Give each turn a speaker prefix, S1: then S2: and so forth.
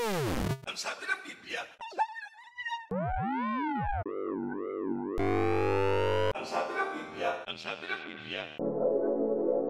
S1: Sabe na Bíblia. Sabe